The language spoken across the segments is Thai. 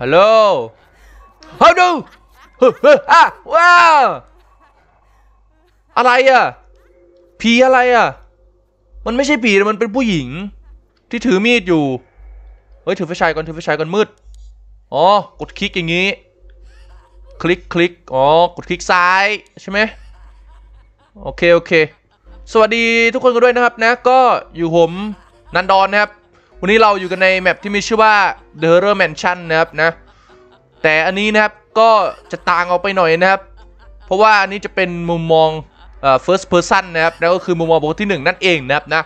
ฮัลโหลฮัลโหลเฮ้ยเฮ้ยอะว้าวอะไรอะ ผีอะไรอะ มันไม่ใช่ผีมันเป็นผู้หญิง ที่ถือมีดอยู่ เฮ้ยถือไฟฉายก่อนถือไฟฉายก่อนมืด อ๋อ กดคลิกอย่างนี้ คลิกคลิกอ๋อ กดคลิกซ้ายใช่ไหมโอเคโอเค สวัสดีทุกคนกันด้วยนะครับนะ ก็อยู่ผมนันดอนนะครับ วันนี้เราอยู่กันในแมปที่มีชื่อว่า The Horror Mansion นะครับนะ แต่อันนี้นะครับก็จะต่างออกไปหน่อยนะครับ เพราะว่าอันนี้จะเป็นมุมมองเอ่อ first person นะครับแล้วก็คือมุมมองบุคคลที่หนึ่งนั่นเองนะครับนะ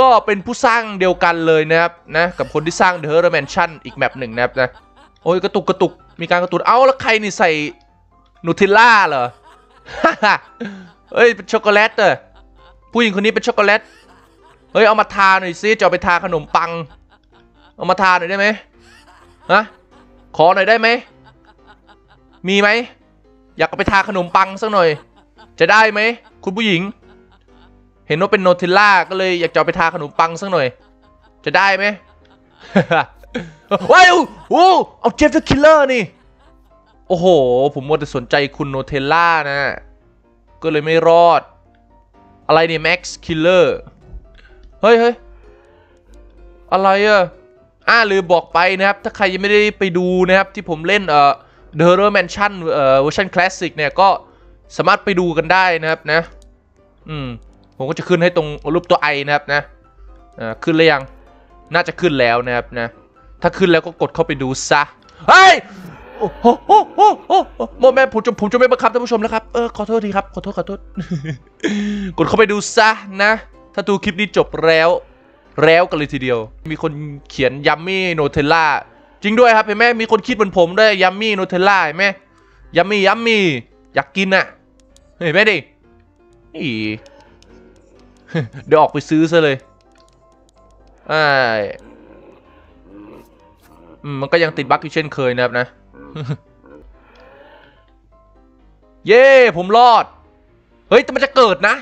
ก็เป็นผู้สร้างเดียวกันเลยนะครับนะกับคนที่สร้าง The Horror Mansion อีกแมปหนึ่งนะครับนะโอ้ยกระตุกกระตุกมีการกระตุกเอ้าแล้วใครนี่ใส่นูเทลล่าเหรอเฮ้ยเป็นช็อกโกแลตเออผู้หญิงคนนี้เป็นช็อกโกแลต เฮ้ยเอามาทาหน่อยสิจะไปทาขนมปัง เอามาทาหน่อยได้ไหมฮะขอหน่อยได้ไหม มีไหม อยากเอาไปทาขนมปังสักหน่อย จะได้ไหม คุณผู้หญิง เห็นว่าเป็น Nutella ก็เลยอยากจะไปทาขนมปังสักหน่อย จะได้ไหมว้าวโอ้เอา Jeff the Killer นี่ โอ้โห ผมมัวแต่สนใจคุณ Nutella นะ ก็เลยไม่รอด อะไรเนี่ย Max Killer เฮ้ยเฮ้ยอะไรอะอ่าลืมบอกไปนะครับ ถ้าใครยังไม่ได้ไปดูนะครับ ที่ผมเล่นเอ่อ The Horror Mansion เอ่อเวอร์ชันคลาสสิกเนี่ยก็สามารถไปดูกันได้นะครับนะ อืม ผมก็จะขึ้นให้ตรงรูปตัวไอนะครับนะอ่าขึ้นหรือยัง น่าจะขึ้นแล้วนะครับนะ ถ้าขึ้นแล้วก็กดเข้าไปดูซะ เฮ้ย โอ้โหโอ้โหโอ้โหโมแม่ผมจะผมจะไม่บังคับท่านผู้ชมแล้วครับ เออขอโทษทีครับ ขอโทษขอโทษ กดเข้าไปดูซะนะ ถ้าดูคลิปนี้จบแล้วแล้วกันเลยทีเดียว มีคนเขียนยัมมี่โนเทลล่าจริงด้วยครับเห็นไหมมีคนคิดเหมือนผมด้วยยัมมี่โนเทลล่าเห็นไหมยัมมี่ยัมมี่อยากกินอะเห็นไหมดิอีเดี๋ยวออกไปซื้อซะเลยอ่ามมันก็ยังติดบั๊กอยู่เช่นเคยนะครับนะ เย้ ผมรอด เฮ้ยแต่มันจะเกิดนะ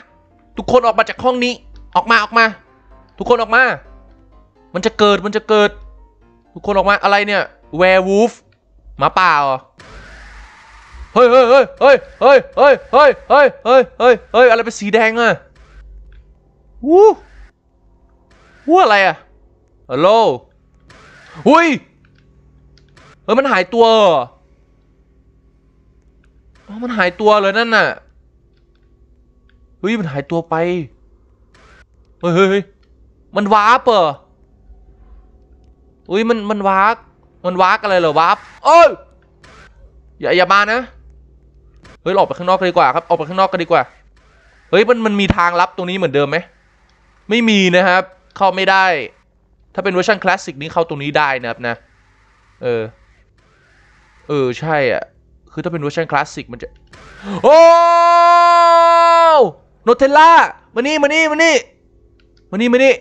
ทุกคนออกมาจากห้องนี้ ออกมาออกมา ทุกคนออกมา มันจะเกิดมันจะเกิด ทุกคนออกมาอะไรเนี่ยแวร์วูฟหมาป่าเหรอเฮ้ยเฮ้ยเฮ้ยเฮ้ยเฮ้ยเฮ้ยเฮ้ยเฮ้ยเฮ้ยเฮ้ยเฮ้ยอะไรเป็นสีแดงอะวู้วู้อะไรอะฮัลโหลหุยเฮ้ยมันหายตัวเหรอมันหายตัวเลยนั่นน่ะเฮ้ยมันหายตัวไป เฮ้ยมันวาร์ปเหรออุ้ยมันมันวาร์ปมันวาร์ปอะไรเหรอวาร์ปเอ้ยอย่าอย่ามานะเฮ้ยออกไปข้างนอกกันดีกว่าครับออกไปข้างนอกกันดีกว่าเฮ้ยมันมันมีทางลับตรงนี้เหมือนเดิมไหมไม่มีนะครับ เข้าไม่ได้ ถ้าเป็นเวอร์ชันคลาสสิกนี้เข้าตรงนี้ได้นะครับนะ เออ เออใช่อะ คือถ้าเป็นเวอร์ชันคลาสสิกมันจะ โอ้ Nutella มานี่มานี่มานี่ มานี่มานี่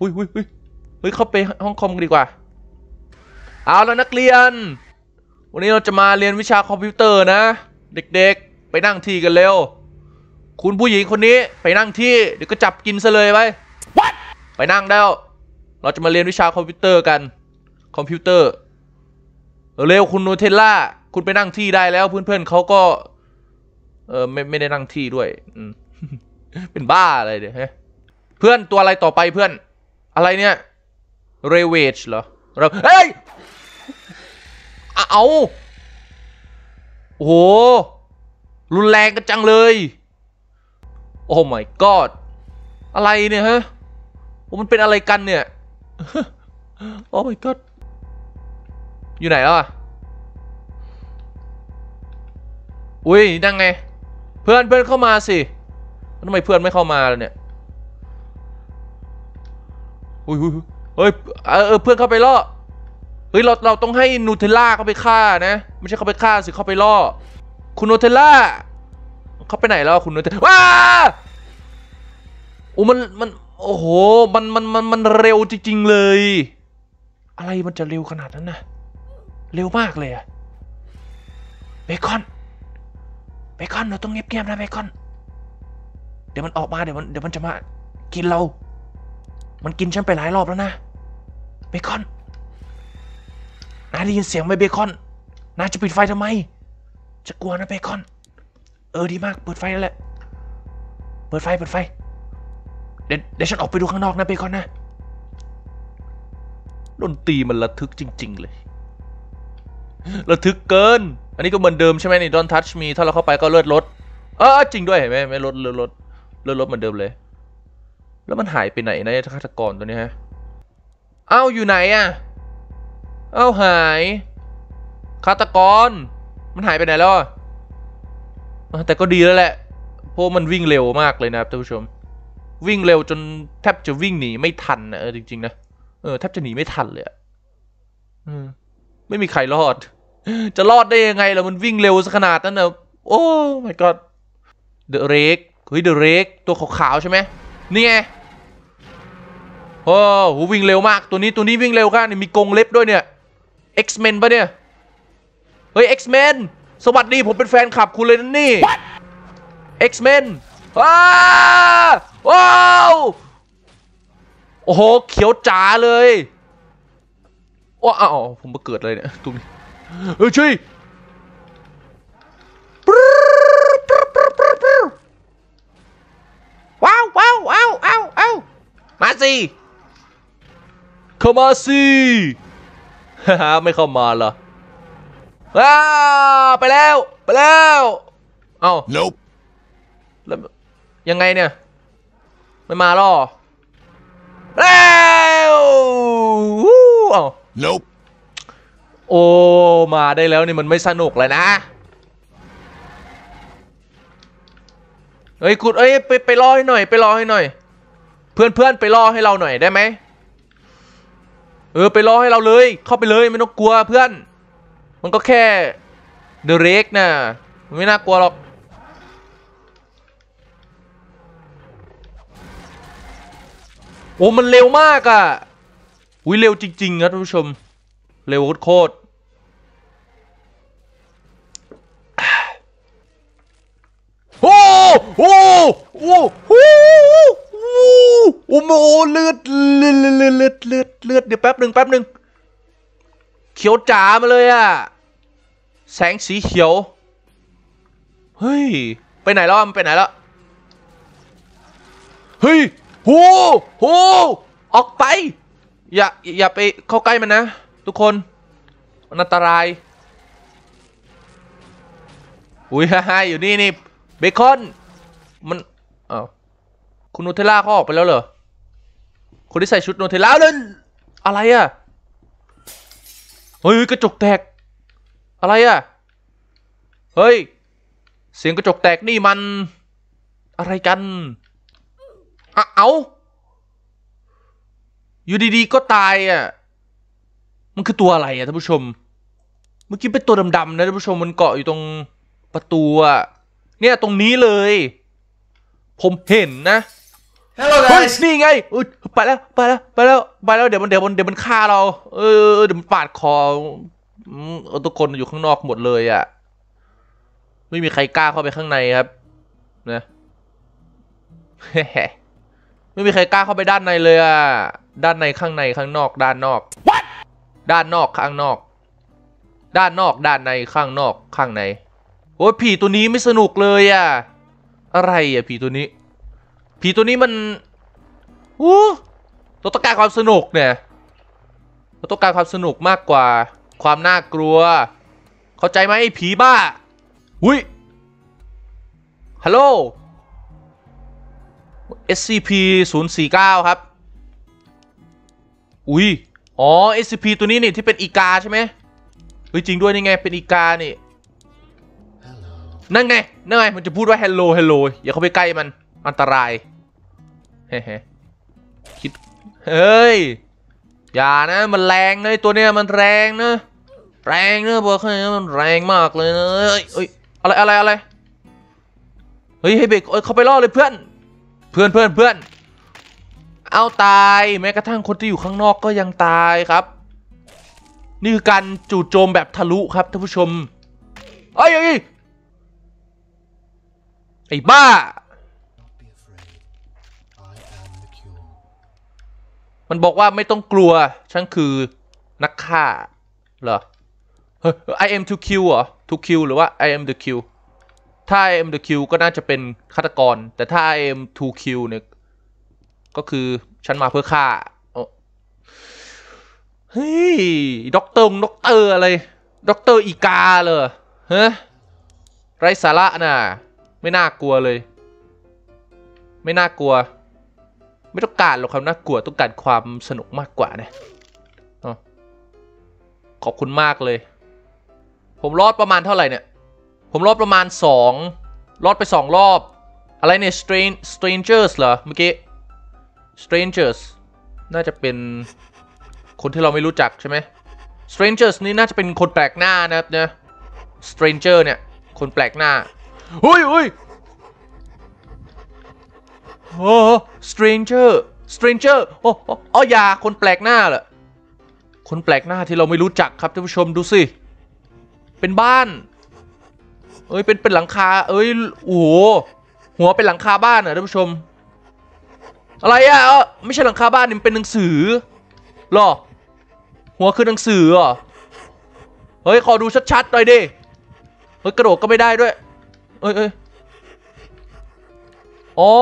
อุ้ยอุ้ยอุ้ยเฮ้ยเข้าไปห้องคอมกันดีกว่า เอาแล้วนักเรียน วันนี้เราจะมาเรียนวิชาคอมพิวเตอร์นะ เด็กๆ ไปนั่งที่กันเร็ว คุณผู้หญิงคนนี้ไปนั่งที่เดี๋ยวก็จับกินซะเลยไปไปนั่งแล้ว เราจะมาเรียนวิชาคอมพิวเตอร์กัน คอมพิวเตอร์ เร็วคุณ Nutella คุณไปนั่งที่ได้แล้วเพื่อนๆเขาก็ เออไม่ไม่ได้นั่งที่ด้วยอืมเป็นบ้าอะไรเดี๋ยวฮะ เพื่อนตัวอะไรต่อไปเพื่อน อะไรเนี่ยเรเวจเหรอเราเฮ้ยเอาโอ้โหรุนแรงกันจังเลย โอ้ my god อะไรเนี่ยฮะโอ้มันเป็นอะไรกันเนี่ย โอ้ my god อยู่ไหนแล้วอะอุ้ยนั่งไง เพื่อนเพื่อนเข้ามาสิทำไมเพื่อนไม่เข้ามาล่ะเนี่ย อุ้ยเฮ้ยเออเอเพื่อนเข้าไปล่อเฮ้ยเราเราต้องให้นูเทลล่าเข้าไปฆ่านะ ไม่ใช่เข้าไปฆ่าสิเข้าไปล่อ คุณนูเทลล่าเขาไปไหนแล้วคุณนูเทลว้าโอ้มันมันโอ้โหมันมันมันมันเร็วจริงๆเลย อะไรมันจะเร็วขนาดนั้นนะเร็วมากเลยอะเบคอนเบคอนเราต้องเงียบๆนะเบคอน เดี๋ยวมันออกมาเดี๋ยวมันเดี๋ยวมันจะมากินเรา มันกินฉันไปหลายรอบแล้วนะ เบคอนนายได้ยินเสียงไหมเบคอนนายจะปิดไฟทำไม จะกลัวนะเบคอน เออดีมาก เปิดไฟนั่นแหละ เปิดไฟ เปิดไฟ เดี๋ยวเดี๋ยวฉันออกไปดูข้างนอกนะเบคอนนะ ดนตรีมันระทึกจริง ๆ เลย ระทึกเกิน อันนี้ก็เหมือนเดิมใช่ไหมนี่ Don't touch me ถ้าเราเข้าไปก็เลือดลด เออจริงด้วยเห็นไหมไม่ลดเลือดลดเลือดลดเหมือนเดิมเลย แล้วมันหายไปไหนนะฆาตกรตัวนี้ฮะ เอ้าอยู่ไหนอะเอ้าหายฆาตกร มันหายไปไหนแล้วอะแต่ก็ดีแล้วแหละ เพราะมันวิ่งเร็วมากเลยนะครับท่านผู้ชม วิ่งเร็วจนแทบจะวิ่งหนีไม่ทันนะเออจริงๆนะเออแทบจะหนีไม่ทันเลยอะอืมไม่มีใครรอด จะรอดได้ยังไงล่ะมันวิ่งเร็วขนาดนั้นนะโอ้ my god เดอะเรกเฮ้ยเดอะเรกตัวขาวๆใช่ไหมนี่ไง โอ้โหวิ่งเร็วมากตัวนี้ตัวนี้วิ่งเร็วกันนี่มีกงเล็บด้วยเนี่ย X-Men ปะเนี่ย เฮ้ย X-Men สวัสดีผมเป็นแฟนคลับคุณเลยนะนี่ X-Men ว้าวว้าวโอ้โห เขียวจ๋าเลยว้าวผมมาเกิดอะไรเนี่ยตรงนี้เฮ้ยช่วยว้าวว้าวว้าวว้าวว้าวมาสิ เข้ามาสิฮ่าฮ่าไม่เข้ามาเหรอว้าวไปแล้วไปแล้วเอ้า Nope. แล้วยังไงเนี่ยไม่มาหรอแล้ววู้เอ้า Nope. โอ้มาได้แล้วนี่มันไม่สนุกเลยนะเฮ้ยคุณเอ้ยไปไปรอให้หน่อย ไปรอให้หน่อย เพื่อนเพื่อนไปรอให้เราหน่อยได้ไหม เออไปรอให้เราเลย เข้าไปเลยไม่ต้องกลัวเพื่อน มันก็แค่เดเรกนะมันไม่น่ากลัวหรอกโอ้มันเร็วมากอะ่ะอุ้ยเร็วจริงๆนะท่านผู้ชม เร็วโคตรโอ้โอ้โอ้ โอ้โหเลือดเลือดเลือดเลือดเลือดเลือดเดี๋ยวแป๊บหนึ่งแป๊บหนึ่งเขียวจ๋ามาเลยอะแสงสีเขียว เฮ้ย ไปไหนแล้วมันไปไหนแล้วเฮ้ยโหโหออกไป อย่าอย่าไปเข้าใกล้มันนะ ทุกคนมันอันตรายอุ้ยฮ่าอยู่นี่นี่เบคอน มันอ้าวคุณนูเทล่าเขาออกไปแล้วเหรอ คนที่ใส่ชุดนูเทลล่าเลยอะไรอะ เฮ้ยกระจกแตก อะไรอะ เฮ้ย เสียงกระจกแตกนี่มัน อะไรกันอะเอาอยู่ดีๆก็ตายอะ มันคือตัวอะไรอะท่านผู้ชม เมื่อกี้เป็นตัวดำๆนะท่านผู้ชมมันเกาะอยู่ตรงประตูอะ เนี่ยตรงนี้เลย ผมเห็นนะ Hello เฮ้ย guys. นี่ไงอุ๊ยไปแล้วไปแล้วไปแล้วไปแล้วเดี๋ยวมันเดี๋ยวมันเดี๋ยวมันฆ่าเรา เออเดี๋ยวมันปาดคออืมเออทุกคนอยู่ข้างนอกหมดเลยอะ ไม่มีใครกล้าเข้าไปข้างในครับ นะไม่มีใครกล้าเข้าไปด้านในเลยอะ ด้านในข้างในข้างนอกด้านนอกด้านนอกข้างนอก ด้านนอกด้านในข้างนอกข้างใน โอ้ยผีตัวนี้ไม่สนุกเลยอะ อะไรอะผีตัวนี้ ผีตัวนี้มันอู้เราต้องการความสนุกเนี่ยเราต้องการความสนุกมากกว่า ความน่ากลัว เข้าใจไหมไอ้ผีบ้าอุ้ยฮัลโหล SCP 0 4 9ครับ อุ้ย อ๋อ SCP ตัวนี้นี่ที่เป็นอีกาใช่ไหมเฮ้ยจริงด้วยนี่ไง เป็นอีกานี่ นั่นไง นั่นไง มันจะพูดว่า hello hello อย่าเข้าไปใกล้มัน อันตรายเฮ้คิดเฮ้ยอย่านะมันแรงเลยตัวเนี้ยมันแรงนะแรงนะบอกให้มันแรงมากเลยนะเอ้ยเอ้ยอะไรอะไรอะไรเฮ้ยให้เบรกเอ้ยเขาไปล่อเลยเพื่อน เพื่อนเพื่อนเพื่อน เอาตายแม้กระทั่งคนที่อยู่ข้างนอกก็ยังตายครับ นี่คือการจู่โจมแบบทะลุครับท่านผู้ชมเอ้ยเอ้ยไอ้บ้า Don't be afraid. I am the cure. มันบอกว่าไม่ต้องกลัว ฉันคือนักฆ่าเหรอเฮ้ย I am to kill เหรอ to kill หรือว่า I am the kill ถ้า I am the kill ก็น่าจะเป็นฆาตกร แต่ถ้า I am to kill เนี่ย ก็คือฉันมาเพื่อฆ่าเฮ้ยด็อกเตอร์ด็อกเตอร์อะไรด็อกเตอร์อีกาเลยฮะไร้สาระน่ะ ไม่น่ากลัวเลย ไม่น่ากลัว ไม่ต้องการหรอกความน่ากลัวต้องการความสนุกมากกว่านะขอบคุณมากเลย ผมรอดประมาณเท่าไหร่เนี่ย ผมรอดประมาณสองรอดไปสองรอบ อะไรเนี่ย strange strangers เหรอ เมื่อกี้ strangers น่าจะเป็นคนที่เราไม่รู้จักใช่ไหม strangers นี่น่าจะเป็นคนแปลกหน้านะครับเนี่ย stranger เนี่ย คนแปลกหน้าเฮ้ยเฮ้ย โอ้ stranger stranger โอ้อ๋อยาคนแปลกหน้าเหรอคนแปลกหน้าที่เราไม่รู้จักครับท่านผู้ชมดูสิ เป็นบ้าน เอ้ยเป็นเป็นหลังคา เอ้ยโอ้โหหัวเป็นหลังคาบ้านเหรอท่านผู้ชม อะไรอะเออไม่ใช่หลังคาบ้านนี่มันเป็นหนังสือหรอ หัวคือหนังสือเหรอเฮ้ยขอดูชัดๆหน่อยดิเฮ้ยกระโดดก็ไม่ได้ด้วย เอ้ยเอ้ยอ๋อ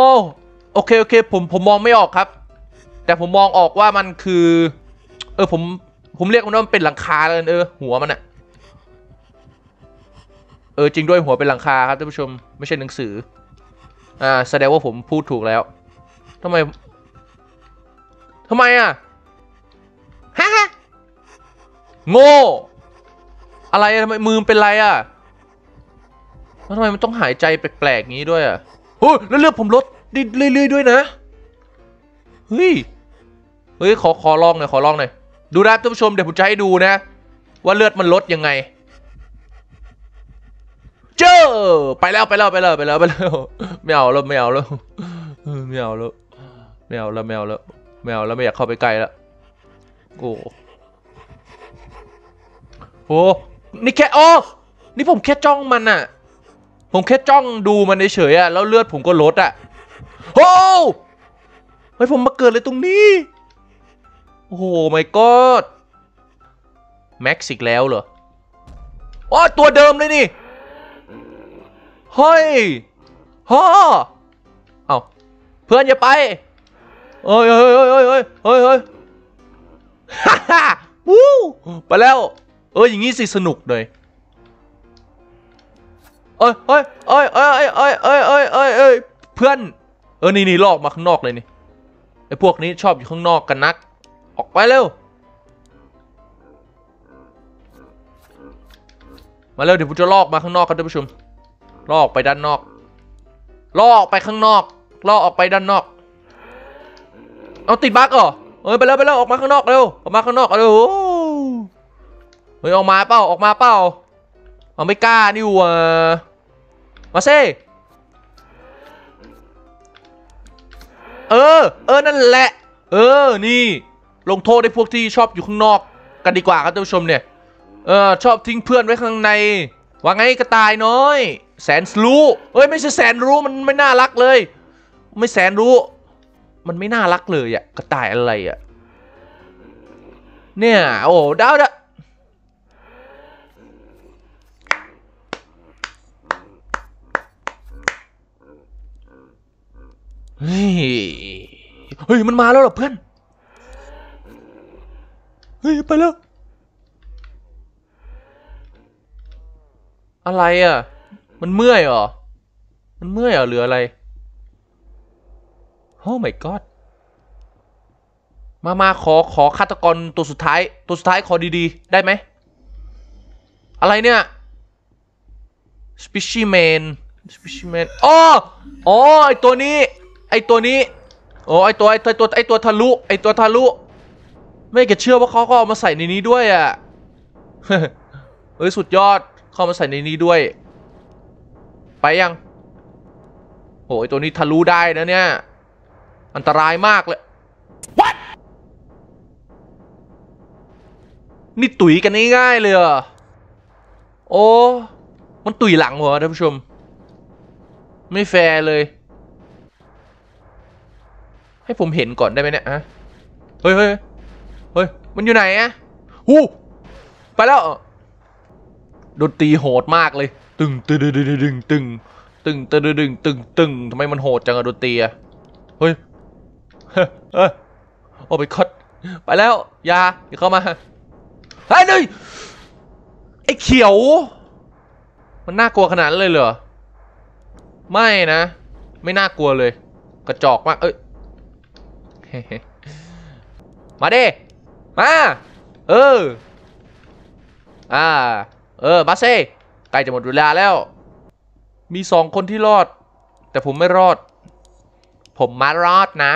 โอเคโอเค ผมผมมองไม่ออกครับ แต่ผมมองออกว่ามันคือ เออผมผมเรียกมันว่ามันเป็นหลังคาเลยเออ หัวมันอะเออจริงด้วยหัวเป็นหลังคาครับท่านผู้ชมไม่ใช่หนังสือ อ่า แสดงว่าผมพูดถูกแล้วทำไมทำไมอะฮะโง่อะไรทำไมมือเป็นไรอะแล้วทำไมมันต้องหายใจแปลกๆงี้ด้วยอะโอ้ยแล้วเลือดผมลด เรื่อยๆด้วยนะ เฮ้ย เฮ้ย ขอขอลองหน่อยขอลองหน่อย ดูนะท่านผู้ชมเดี๋ยวผมจะให้ดูนะ ว่าเลือดมันลดยังไง เจอไปแล้วไปแล้วไปแล้วไปแล้วไปแล้วไม่เอาแล้วไม่เอาแล้วไม่เอาแล้วไม่เอาแล้วไม่เอาแล้วไม่เอาแล้วไม่อยากเข้าไปใกล้แล้วโอ้โห นี่แค่อ๋อนี่ผมแค่จ้องมันอะผมแค่จ้องดูมันเฉยๆอะแล้วเลือดผมก็ลดอะ โอ้ยผมมาเกิดเลยตรงนี้ โอ้โห my god แม็กซิกแล้วเหรออ๋อตัวเดิมเลยนี่ เฮ้ยฮ่อเอาเพื่อนอย่าไปเฮ้ยเฮ้ยเฮ้ยเฮ้ยเฮ้ยเฮ้ยเฮ้ยฮ่าฮ่าวู้ไปแล้ว เอออย่างงี้สิสนุกเลยเอ้ยเอ้ยเอ้ยเอ้ยเอ้ยเอ้ยเอ้ยเอ้ยเอ้ยเพื่อน เออนี่นี่ลอกมาข้างนอกเลยนี่ไอ้พวกนี้ชอบอยู่ข้างนอกกันนัก ออกไปเร็ว มาเร็วเดี๋ยวผมจะลอกมาข้างนอกครับท่านผู้ชม ลอกไปด้านนอก ลอกไปข้างนอก ลอกออกไปด้านนอก เอาติดบั๊กเหรอ เอ้ยไปแล้วไปแล้วออกมาข้างนอกเร็ว ออกมาข้างนอกเร็วเฮ้ยออกมาเปล่าออกมาเปล่าเอาไม่กล้านี่ว่ามาเซ่ เออ เออนั่นแหละ เออนี่ ลงโทษให้พวกที่ชอบอยู่ข้างนอกกันดีกว่าครับท่านผู้ชมเนี่ย เออชอบทิ้งเพื่อนไว้ข้างใน ว่าไงกระต่ายน้อย แสนรู้เอ้ยไม่ใช่แสนรู้มันไม่น่ารักเลย ไม่แสนรู้ มันไม่น่ารักเลยอะกระต่ายอะไรอะเนี่ย โอ้ดาวดะ เฮ้ย เฮ้ย มันมาแล้วเหรอเพื่อน เฮ้ย ไปแล้ว อะไรอะ มันเมื่อยเหรอ มันเมื่อยเหรอหรืออะไร โอ้ my god มา มาขอขอฆาตกรตัวสุดท้าย ตัวสุดท้ายขอดีๆ ได้ไหม อะไรเนี่ย species man species man อ๋อ อ๋อ ไอตัวนี้ ไอตัวนี้โอ้ไอตัวไอตัวไอตัวไอตัวทะลุไอตัวทะลุ ไม่เกเชื่อว่าเขาก็เอามาใส่ในนี้ด้วยอะเฮ้ยสุดยอดเข้ามาใส่ในนี้ด้วย ไปยังโอ้ยตัวนี้ทะลุได้นะเนี่ย อันตรายมากเลย What นี่ตุ๋ยกันง่ายๆเลยเหรอโอ้ มันตุ๋ยหลังเหรอท่านผู้ชม ไม่แฟร์เลย ให้ผมเห็นก่อนได้ไหมเนี่ยฮะเฮ้ยเฮ้ยเฮ้ยมันอยู่ไหนอะหูไปแล้วดนตรีโหดมากเลย ตึงตึงตึงตึงตึงตึงตึงตึงตึงตึงตึงทำไมมันโหดจังอะดนตรีอะเฮ้ยเฮ้ยโอ้ไปคดไปแล้วยาอย่าเข้ามาเฮ้ยนี่ไอ้เขียว มันน่ากลัวขนาดนั้นเลยเหรอไม่นะ ไม่น่ากลัวเลย กระจอกมากเอ้ย มาเด้มา เออ อ่า เออ มาเซ่ใกล้จะหมดเวลาแล้ว มีสองคนที่รอด แต่ผมไม่รอด ผมมารอดนะ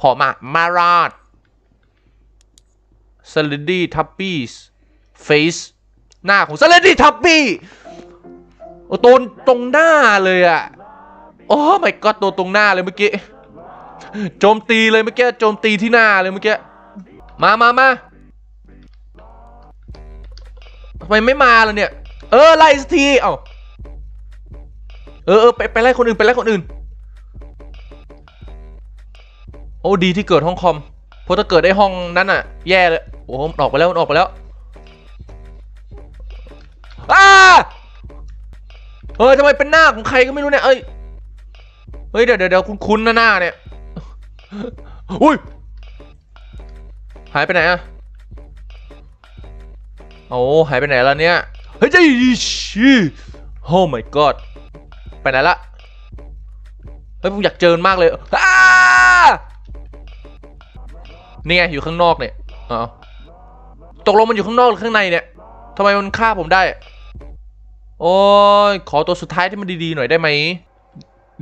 ผมอะมารอด s a l a d y t u b b i e s face หน้าของ s a l a d y t u b b i e โอ้ตรงตรงหน้าเลยอะโอ้ my god ตัวตรงหน้าเลยเมื่อกี้ โจมตีเลยเมื่อกี้โจมตีที่หน้าเลยเมื่อกี้มามามาทำไมไม่มาล่ะเนี่ย เออไล่สักทีเอ้าเออเออไปไปไล่คนอื่นไปไล่คนอื่น โอ้ดีที่เกิดห้องคอมเพราะถ้าเกิดได้ห้องนั้นอะแย่เลยโอ้มันออกไปแล้วมันออกไปแล้วอ้าเฮ้ยทำไมเป็นหน้าของใครก็ไม่รู้เนี่ยเอ้ยเฮ้ยเดี๋ยวเดี๋ยวเดี๋ยวคุ้นๆนะหน้าเนี่ย อุ้ย หายไปไหนอะโอ้หายไปไหนแล้วเนี่ย เฮ้ยเจ้ยชีโอ้ my god ไปไหนละ เฮ้ยผมอยากเจอมันมากเลยอ้านี่ไงอยู่ข้างนอกเนี่ยอ๋อตกลงมันอยู่ข้างนอกหรือข้างในเนี่ยทำไมมันฆ่าผมได้ โอ้ย ขอตัวสุดท้ายที่มันดีๆหน่อยได้ไหม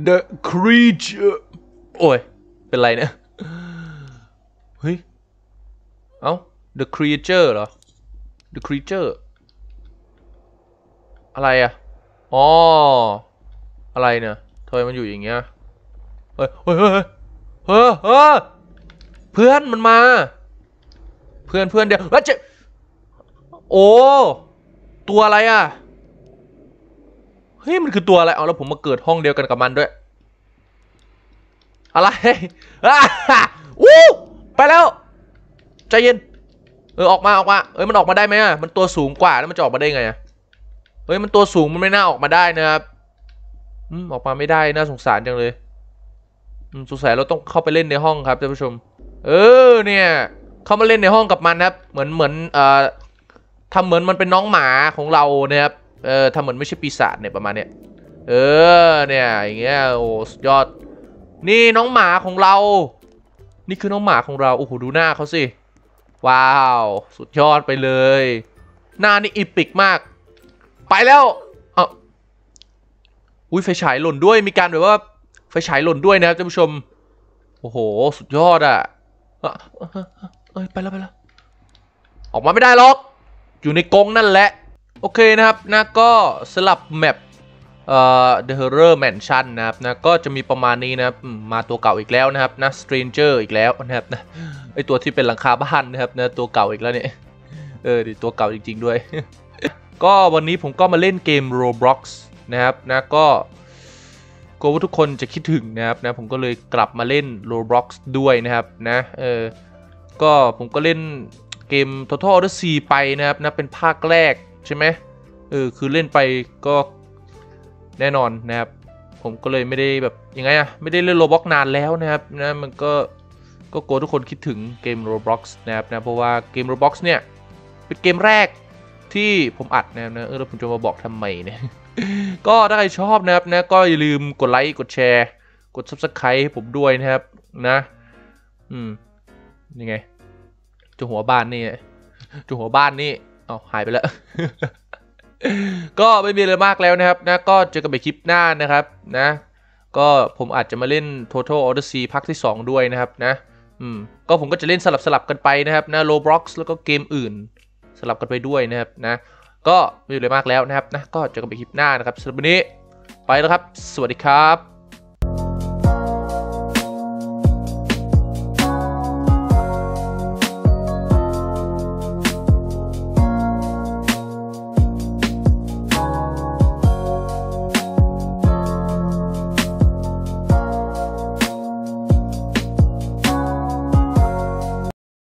The creature โอ้ย เป็นไรเนี่ย เฮ้ย เอ้า The creature เหรอ The creature อะไรอะอ๋อ อะไรเนี่ยทำไมมันอยู่อย่างเงี้ย เฮ้ย เฮ้ย เฮ้ย เฮ้ย เพื่อนมันมา เพื่อนเพื่อนเดียวแล้วเจโอ้ ตัวอะไรอะ เฮ้ย มันคือตัวอะไร เอาแล้วผมมาเกิดห้องเดียวกันกับมันด้วย อะไรอ่าอู้ไปแล้ว ใจเย็น เออออกมาออกมา เอ้ยมันออกมาได้ไหมอะ มันตัวสูงกว่าแล้วมันจะออกมาได้ไงอะ เฮ้ยมันตัวสูงมันไม่น่าออกมาได้นะครับ อืมออกมาไม่ได้น่าสงสารจังเลย อืมสงสัยเราต้องเข้าไปเล่นในห้องครับท่านผู้ชม เออเนี่ย เข้ามาเล่นในห้องกับมันครับ เหมือนเหมือนเอ่อทำเหมือนมันเป็นน้องหมาของเรานะครับ เออทำเหมือนไม่ใช่ปีศาจเนี่ยประมาณเนี้ย เออเนี่ยอย่างเงี้ยโอ้ยอด นี่น้องหมาของเรา นี่คือน้องหมาของเรา โอ้โห ดูหน้าเขาสิ ว้าว สุดยอดไปเลย หน้านี่อีปิกมาก ไปแล้วเอ้าอุ้ยไฟฉายหล่นด้วย มีการแบบว่าไฟฉายหล่นด้วยนะครับท่านผู้ชม โอ้โห สุดยอดอะอ้าเอ้ยไปแล้วไปแล้ว ออกมาไม่ได้หรอก อยู่ในกรงนั่นแหละ โอเคนะครับนะก็สลับแมป เอ่อ The Horror Mansion นะครับนะก็จะมีประมาณนี้นะครับอืมมาตัวเก่าอีกแล้วนะครับนะ Stranger อีกแล้วนะครับนะไอตัวที่เป็นหลังคาบ้านนะครับนะตัวเก่าอีกแล้วเนี่ยเออดิตัวเก่าจริง ๆ ด้วย ก็วันนี้ผมก็มาเล่นเกม Roblox นะครับนะก็กลัวว่าทุกคนจะคิดถึงนะครับนะผมก็เลยกลับมาเล่น Roblox ด้วยนะครับนะเออก็ผมก็เล่นเกม Total Odyssey ไปนะครับนะเป็นภาคแรกใช่ไหมเออคือเล่นไปก็ แน่นอนนะครับ ผมก็เลยไม่ได้แบบยังไงอะไม่ได้เล่นโรบ็อกนานแล้วนะครับนะมันก็ก็กลัวทุกคนคิดถึงเกม Roblox นะครับนะเพราะว่าเกม Roblox เนี่ยเป็นเกมแรกที่ผมอัดนะครับนะเออแล้วผมจะมาบอกทำไมเนี่ย ก็ถ้าใครชอบนะครับนะก็อย่าลืมกดไลค์กดแชร์ กด Subscribe ให้ผมด้วยนะครับนะ อืมยังไงจ้าหัวบ้านนี่จ้าหัวบ้านนี่เอาหายไปแล้ว ก็ไม่มีอะไรมากแล้วนะครับนะก็เจอกันใหม่คลิปหน้านะครับนะ ก็ผมอาจจะมาเล่น Total Odyssey ภาคที่ 2 ด้วยนะครับนะอืมก็ผมก็จะเล่นสลับสลับกันไปนะครับนะ Roblox แล้วก็เกมอื่น สลับกันไปด้วยนะครับนะ ก็ไม่มีอะไรมากแล้วนะครับนะก็เจอกันใหม่คลิปหน้านะครับสำหรับวันนี้ไปแล้วครับ สวัสดีครับ